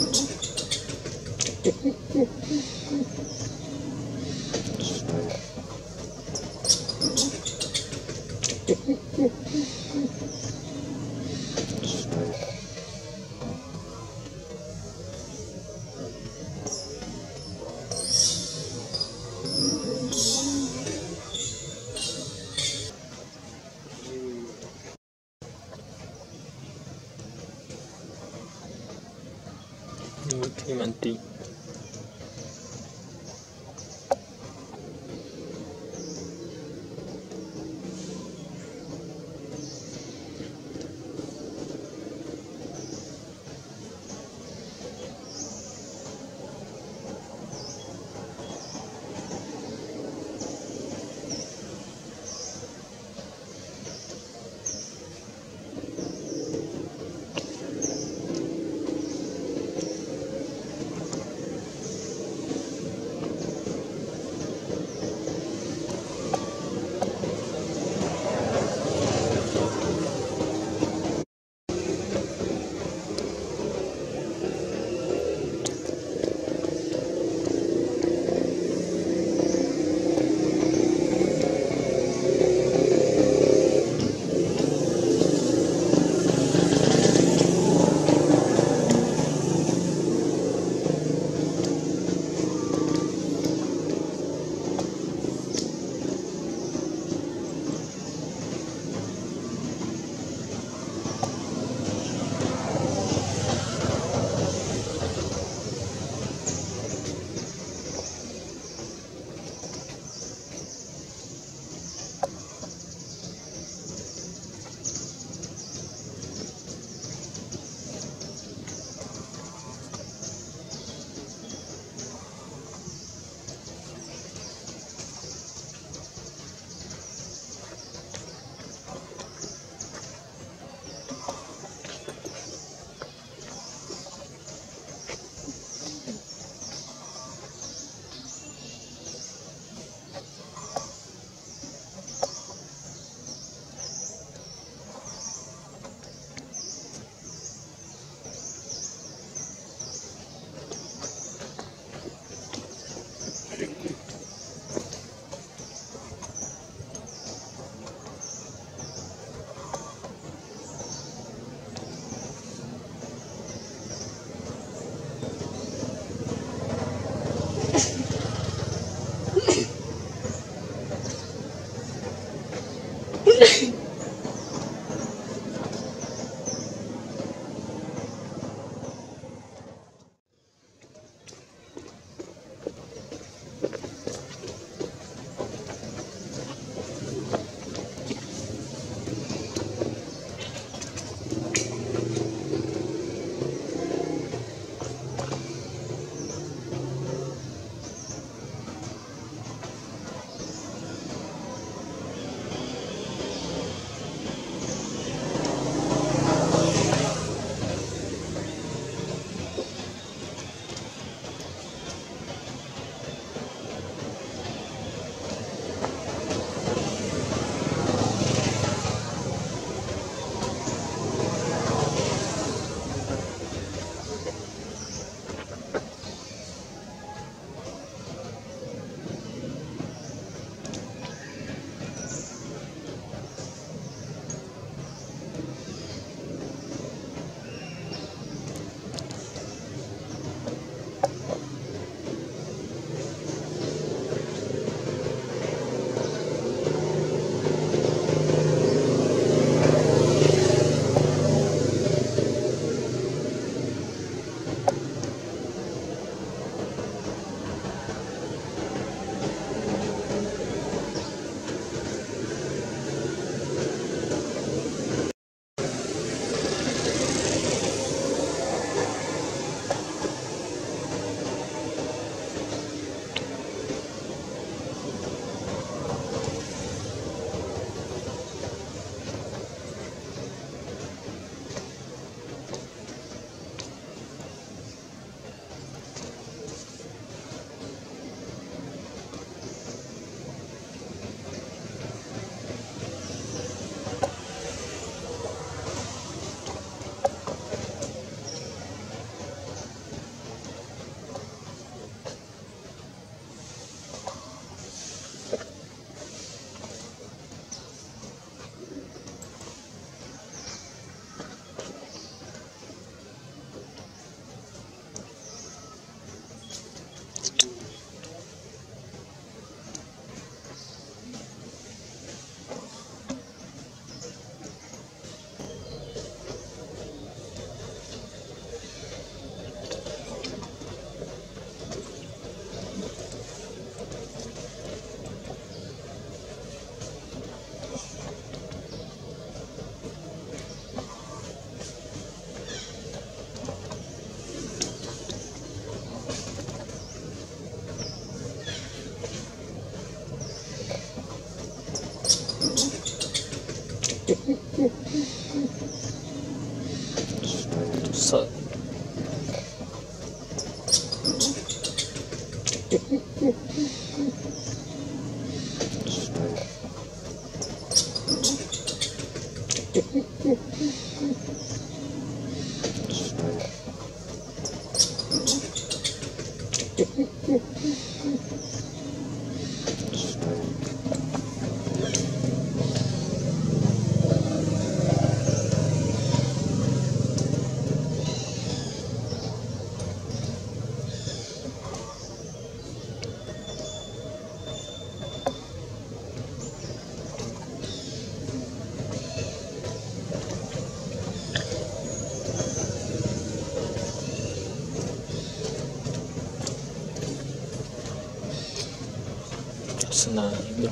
Thank you. 你们的。so. 是哪一个。